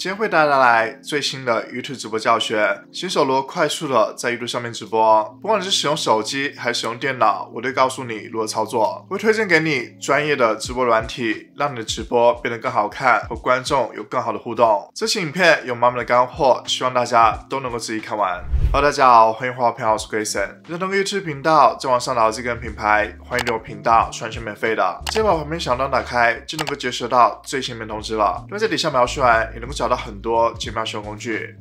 今天会带大来最新的 YouTube 直播教学，新手如何快速的在 YouTube 上面直播。不管你是使用手机还是使用电脑，我都告诉你如何操作。会推荐给你专业的直播软体，让你的直播变得更好看，和观众有更好的互动。这期影片有满满的干货，希望大家都能够仔细看完。Hello，大家好，欢迎回到频道，我是 Grayson。认同 YouTube 频道，在网上找到这个品牌，欢迎订阅频道，完全免费的。直接把旁边小灯打开，就能够接收到最新片通知了。因为在底下描述栏也能够找找到很多精妙使用工具。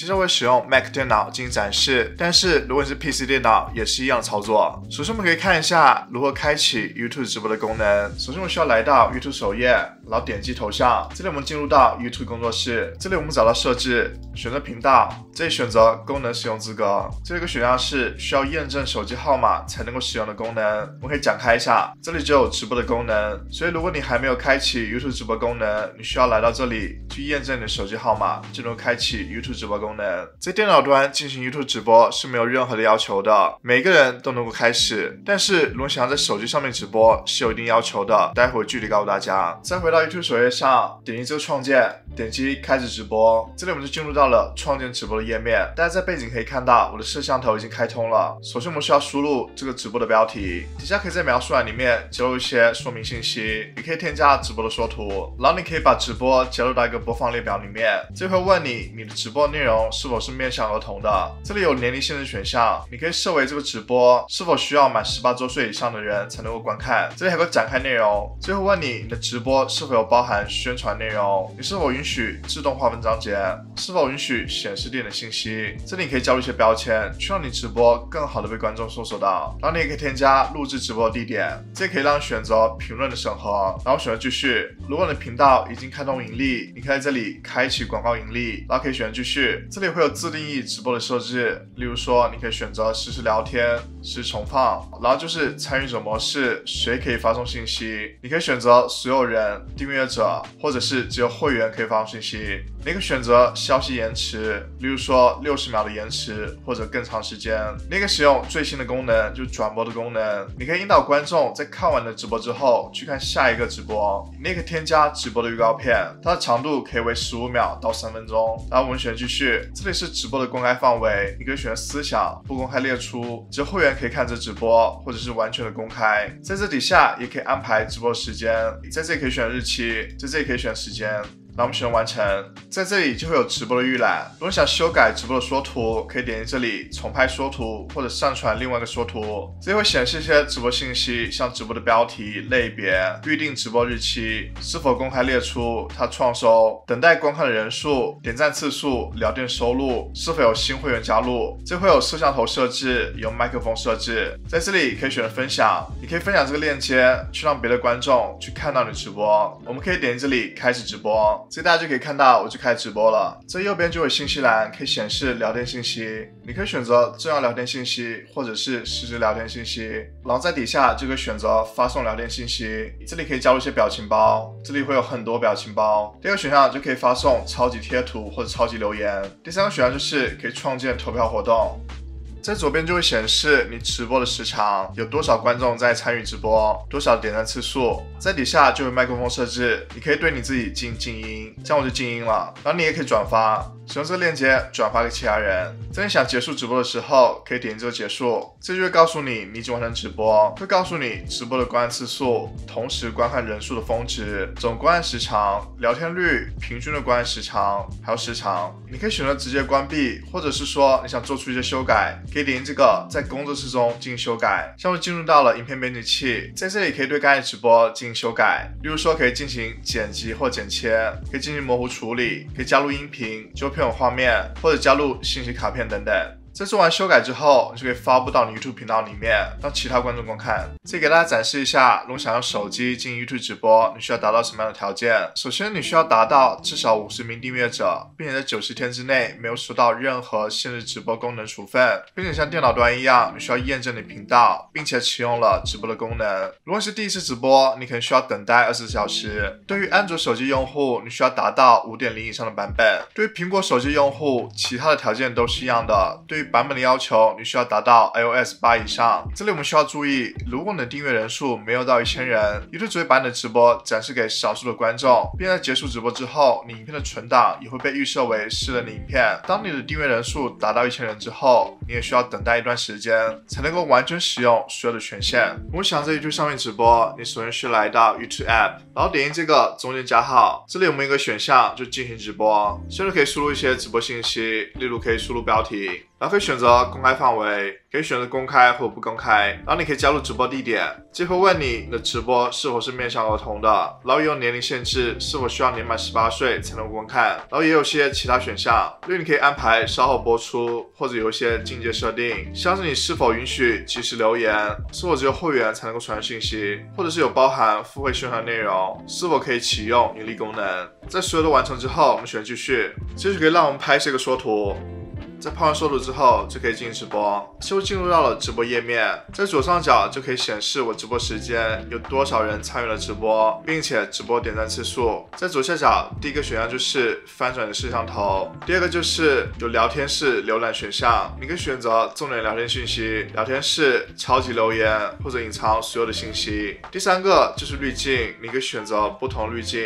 其实我会使用 Mac 电脑进行展示，但是如果你是 PC 电脑，也是一样的操作。首先我们可以看一下如何开启 YouTube 直播的功能。首先我们需要来到 YouTube 首页，然后点击头像，这里我们进入到 YouTube 工作室，这里我们找到设置，选择频道，这里选择功能使用资格，这个选项是需要验证手机号码才能够使用的功能，我们可以展开一下，这里就有直播的功能。所以如果你还没有开启 YouTube 直播功能，你需要来到这里去验证你的手机号码，就能开启 YouTube 直播功能。功能在电脑端进行 YouTube 直播是没有任何的要求的，每个人都能够开始。但是如果想要在手机上面直播，是有一定要求的。待会具体告诉大家。再回到 YouTube 首页上，点击这个创建，点击开始直播。这里我们就进入到了创建直播的页面。大家在背景可以看到，我的摄像头已经开通了。首先我们需要输入这个直播的标题，底下可以在描述栏里面加入一些说明信息，也可以添加直播的说图，然后你可以把直播加入到一个播放列表里面。这会问你你的直播内容是否是面向儿童的，这里有年龄限制选项，你可以设为这个直播是否需要满十八周岁以上的人才能够观看。这里还有个展开内容，最后问你你的直播是否有包含宣传内容，你是否允许自动划分章节，是否允许显示店的信息。这里你可以加入一些标签，去让你直播更好的被观众搜索到。然后你也可以添加录制直播的地点，这可以让选择评论的审核，然后选择继续。如果你的频道已经开通盈利，你可以在这里开启广告盈利，然后可以选择继续。这里会有自定义直播的设置，例如说你可以选择实时聊天、实时重放，然后就是参与者模式，谁可以发送信息，你可以选择所有人、订阅者，或者是只有会员可以发送信息。你可以选择消息延迟，例如说六十秒的延迟或者更长时间。你可以使用最新的功能，就是转播的功能，你可以引导观众在看完了直播之后去看下一个直播。你也可以添加直播的预告片，它的长度可以为十五秒到三分钟。然后我们选继续，这里是直播的公开范围，你可以选择思想不公开列出，只有会员可以看这直播，或者是完全的公开。在这底下也可以安排直播时间，在这里可以选日期，在这里可以选时间。那我们选择完成，在这里就会有直播的预览。如果想修改直播的说图，可以点击这里重拍说图，或者上传另外一个说图。这里会显示一些直播信息，像直播的标题、类别、预定直播日期、是否公开列出、它创收、等待观看的人数、点赞次数、聊天收入、是否有新会员加入。这会有摄像头设置，有麦克风设置。在这里可以选择分享，你可以分享这个链接，去让别的观众去看到你直播。我们可以点击这里开始直播。所以大家就可以看到，我就开直播了。这右边就有信息栏，可以显示聊天信息，你可以选择重要聊天信息，或者是实时聊天信息。然后在底下就可以选择发送聊天信息，这里可以加入一些表情包，这里会有很多表情包。第二个选项就可以发送超级贴图或者超级留言。第三个选项就是可以创建投票活动。在左边就会显示你直播的时长，有多少观众在参与直播，多少点赞次数。在底下就有麦克风设置，你可以对你自己进静音，这样我就静音了。然后你也可以转发，使用这个链接转发给其他人。在你想结束直播的时候，可以点击这个结束，这就会告诉你你已经完成直播，会告诉你直播的观看次数、同时观看人数的峰值、总观看时长、聊天率、平均的观看时长，还有时长。你可以选择直接关闭，或者是说你想做出一些修改。可以点击这个，在工作室中进行修改。像我进入到了影片编辑器，在这里可以对刚才直播进行修改，例如说可以进行剪辑或剪切，可以进行模糊处理，可以加入音频、纠片画面，或者加入信息卡片等等。在做完修改之后，你就可以发布到 YouTube 频道里面，让其他观众观看。这里给大家展示一下，如果想用手机进 YouTube 直播，你需要达到什么样的条件？首先，你需要达到至少五十名订阅者，并且在九十天之内没有收到任何限制直播功能处分，并且像电脑端一样，你需要验证你频道，并且启用了直播的功能。如果是第一次直播，你可能需要等待二十四小时。对于安卓手机用户，你需要达到五点零以上的版本。对于苹果手机用户，其他的条件都是一样的。对版本的要求，你需要达到 iOS 八以上。这里我们需要注意，如果你的订阅人数没有到一千人，YouTube 只会把你的直播展示给少数的观众，并在结束直播之后，你影片的存档也会被预设为私人的影片。当你的订阅人数达到一千人之后，你也需要等待一段时间，才能够完全使用所有的权限。我们想在 YouTube 上面直播，你首先需要来到 YouTube App，然后点击这个中间加号，这里我们有一个选项就进行直播，现在可以输入一些直播信息，例如可以输入标题。然后可以选择公开范围，可以选择公开或不公开。然后你可以加入直播地点，最后问你的直播是否是面向儿童的，然后也有年龄限制，是否需要年满十八岁才能观看。然后也有些其他选项，例如你可以安排稍后播出，或者有一些境界设定，像是你是否允许及时留言，是否只有会员才能够传信息，或者是有包含付费宣传内容，是否可以启用盈利功能。在所有都完成之后，我们选择继续，继续可以让我们拍摄一个缩图。在拍完缩图之后，就可以进行直播，就进入到了直播页面，在左上角就可以显示我直播时间有多少人参与了直播，并且直播点赞次数。在左下角，第一个选项就是翻转的摄像头，第二个就是有聊天室浏览选项，你可以选择重点聊天信息、聊天室、超级留言或者隐藏所有的信息。第三个就是滤镜，你可以选择不同滤镜。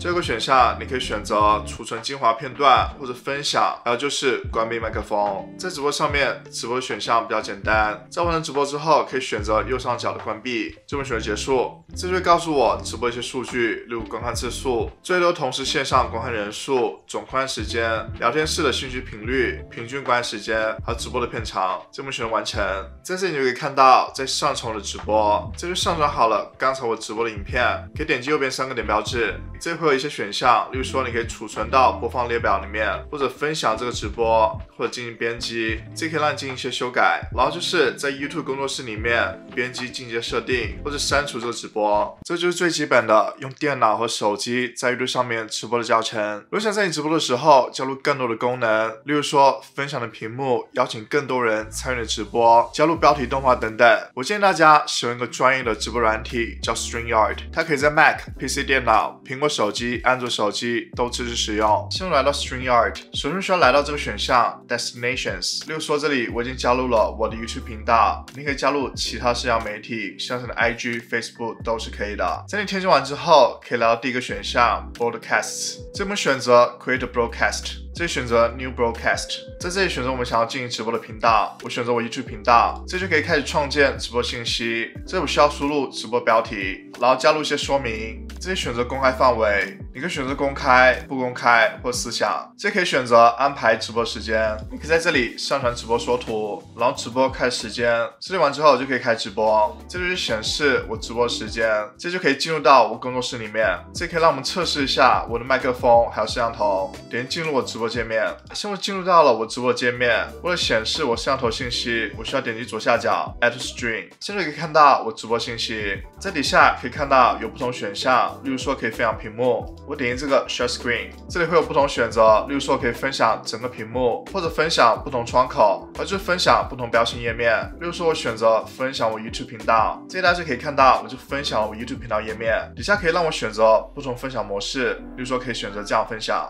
这个选项你可以选择储存精华片段或者分享，还有就是关闭麦克风。在直播上面，直播选项比较简单，在完成直播之后，可以选择右上角的关闭，这边选择结束，这就会告诉我直播一些数据，例如观看次数、最多同时线上观看人数、总观看时间、聊天室的信息频率、平均观看时间和直播的片长，这边选择完成。在这里就可以看到在上传我的直播，这就上传好了刚才我直播的影片，可以点击右边三个点标志，这会。一些选项，例如说你可以储存到播放列表里面，或者分享这个直播，或者进行编辑，这可以让你进行一些修改。然后就是在 YouTube 工作室里面编辑进阶设定，或者删除这个直播，这就是最基本的用电脑和手机在 YouTube 上面直播的教程。如果想在你直播的时候加入更多的功能，例如说分享的屏幕，邀请更多人参与的直播，加入标题动画等等，我建议大家使用一个专业的直播软体，叫 StreamYard，它可以在 Mac、PC 电脑、苹果手机。安卓手机都支持使用。先来到 StreamYard，首先需要来到这个选项 Destinations。例如说这里我已经加入了我的 YouTube 频道，你可以加入其他社交媒体，像什么 IG、Facebook 都是可以的。在你添加完之后，可以来到第一个选项 Broadcasts，这边选择 Create Broadcast。这里选择 New Broadcast，在这里选择我们想要进行直播的频道，我选择我一区频道，这就可以开始创建直播信息。这里我需要输入直播标题，然后加入一些说明。这里选择公开范围，你可以选择公开、不公开或思想。这可以选择安排直播时间，你可以在这里上传直播缩图，然后直播开时间。设定完之后就可以开直播，这就是显示我直播时间，这就可以进入到我工作室里面。这可以让我们测试一下我的麦克风还有摄像头。点击进入我直播。界面，现在进入到了我直播界面。为了显示我摄像头信息，我需要点击左下角 Add Stream。现在可以看到我直播信息，在底下可以看到有不同选项，例如说可以分享屏幕，我点击这个 Share Screen，这里会有不同选择，例如说可以分享整个屏幕，或者分享不同窗口，或者分享不同标签页面。例如说我选择分享我 YouTube 频道，这里大家可以看到，我就分享我 YouTube 频道页面。底下可以让我选择不同分享模式，例如说可以选择这样分享。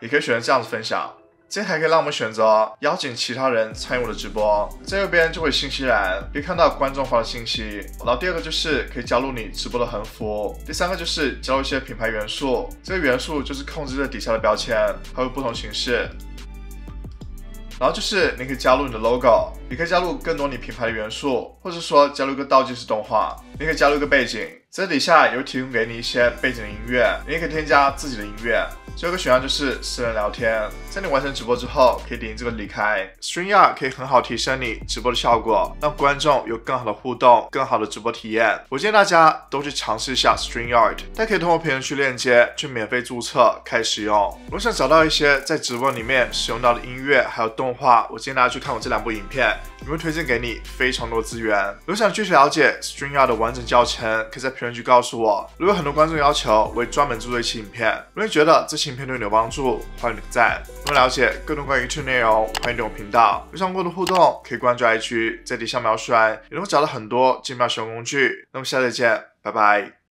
也可以选择这样子分享，这还可以让我们选择邀请其他人参与我的直播，在右边就会信息栏，可以看到观众发的信息。然后第二个就是可以加入你直播的横幅，第三个就是加入一些品牌元素，这个元素就是控制这底下的标签，还有不同形式。然后就是你可以加入你的 logo，你可以加入更多你品牌的元素，或者说加入一个倒计时动画，你可以加入一个背景，这底下有提供给你一些背景音乐，你也可以添加自己的音乐。最后一个选项就是私人聊天，在你完成直播之后，可以点击这个离开。StreamYard 可以很好提升你直播的效果，让观众有更好的互动、更好的直播体验。我建议大家都去尝试一下 StreamYard，大家可以通过评论区链接去免费注册开始使用。如果想找到一些在直播里面使用到的音乐还有动画，我建议大家去看我这两部影片，里面推荐给你非常多资源。如果想具体了解 StreamYard 的完整教程，可以在评论评论区告诉我。如果很多观众要求，我会专门制作一期影片。如果你觉得这期，影片对你有帮助，欢迎点赞。如果了解更多关于 YouTube 内容，欢迎订阅频道。有想过的互动，可以关注 IG，在底下描述栏也能够找到很多精妙使用工具。那么下次再见，拜拜。